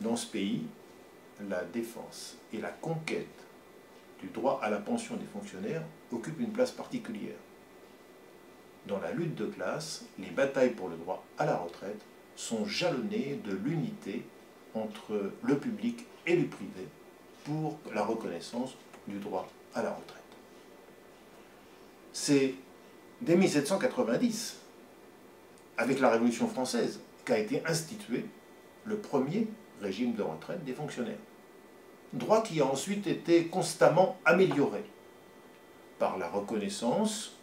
dans ce pays, la défense et la conquête du droit à la pension des fonctionnaires occupent une place particulière. Dans la lutte de classe, les batailles pour le droit à la retraite sont jalonnées de l'unité entre le public et le privé pour la reconnaissance du droit à la retraite. C'est dès 1790, avec la Révolution française, qu'a été institué le premier régime de retraite des fonctionnaires. Droit qui a ensuite été constamment amélioré par la reconnaissance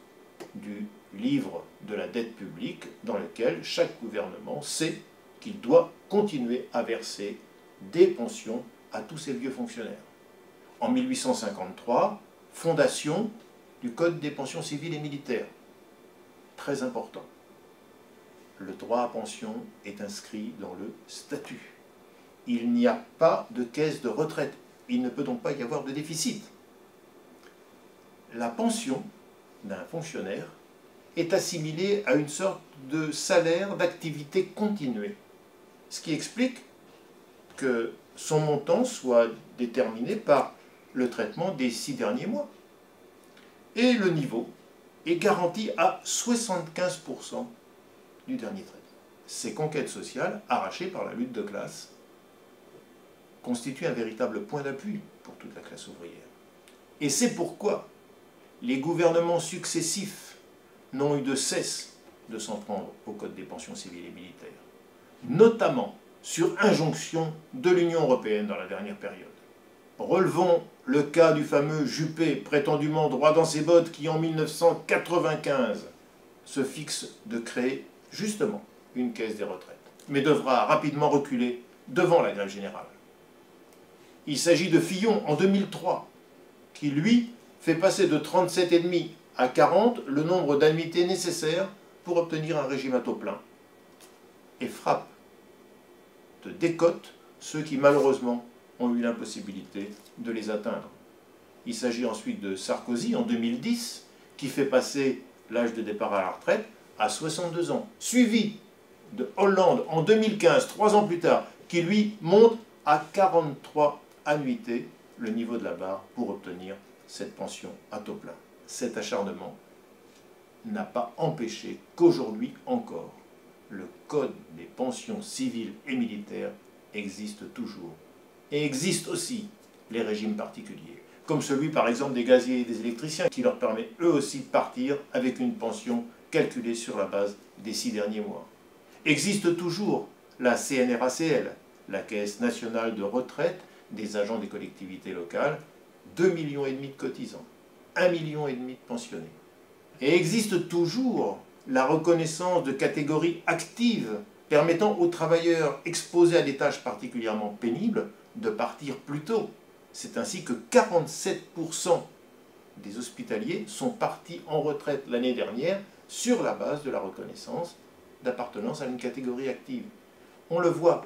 du livre de la dette publique dans lequel chaque gouvernement sait qu'il doit continuer à verser des pensions à tous ces vieux fonctionnaires. En 1853, fondation du Code des pensions civiles et militaires. Très important. Le droit à pension est inscrit dans le statut. Il n'y a pas de caisse de retraite. Il ne peut donc pas y avoir de déficit. La pension d'un fonctionnaire est assimilée à une sorte de salaire d'activité continuée, ce qui explique que son montant soit déterminé par le traitement des six derniers mois. Et le niveau est garanti à 75% du dernier traitement. Ces conquêtes sociales, arrachées par la lutte de classe, constituent un véritable point d'appui pour toute la classe ouvrière. Et c'est pourquoi les gouvernements successifs n'ont eu de cesse de s'en prendre au Code des pensions civiles et militaires, notamment sur injonction de l'Union européenne dans la dernière période. Relevons le cas du fameux Juppé, prétendument droit dans ses bottes, qui en 1995 se fixe de créer justement une caisse des retraites, mais devra rapidement reculer devant la grève générale. Il s'agit de Fillon en 2003, qui lui fait passer de 37,5 à 40 le nombre d'annuités nécessaires pour obtenir un régime à taux plein, et frappe de décote ceux qui malheureusement ont eu l'impossibilité de les atteindre. Il s'agit ensuite de Sarkozy en 2010, qui fait passer l'âge de départ à la retraite à 62 ans, suivi de Hollande en 2015, trois ans plus tard, qui lui monte à 43 annuités le niveau de la barre pour obtenir cette pension à taux plein. Cet acharnement n'a pas empêché qu'aujourd'hui encore, le code des pensions civiles et militaires existe toujours et existent aussi les régimes particuliers, comme celui par exemple des gaziers et des électriciens, qui leur permet eux aussi de partir avec une pension calculée sur la base des six derniers mois. Existe toujours la CNRACL, la Caisse nationale de retraite des agents des collectivités locales, 2,5 millions et demi de cotisants, 1,5 million et demi de pensionnés. Et existe toujours la reconnaissance de catégories actives permettant aux travailleurs exposés à des tâches particulièrement pénibles de partir plus tôt. C'est ainsi que 47% des hospitaliers sont partis en retraite l'année dernière sur la base de la reconnaissance d'appartenance à une catégorie active. On le voit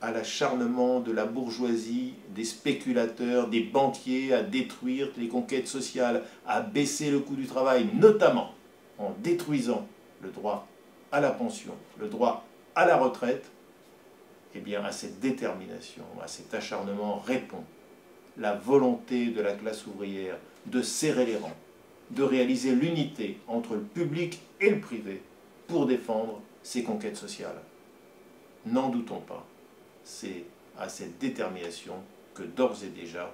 à l'acharnement de la bourgeoisie, des spéculateurs, des banquiers à détruire les conquêtes sociales, à baisser le coût du travail, notamment en détruisant le droit à la pension, le droit à la retraite, eh bien, à cette détermination, à cet acharnement répond la volonté de la classe ouvrière de serrer les rangs, de réaliser l'unité entre le public et le privé pour défendre ses conquêtes sociales. N'en doutons pas, c'est à cette détermination que d'ores et déjà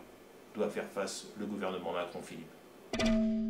doit faire face le gouvernement Macron-Philippe.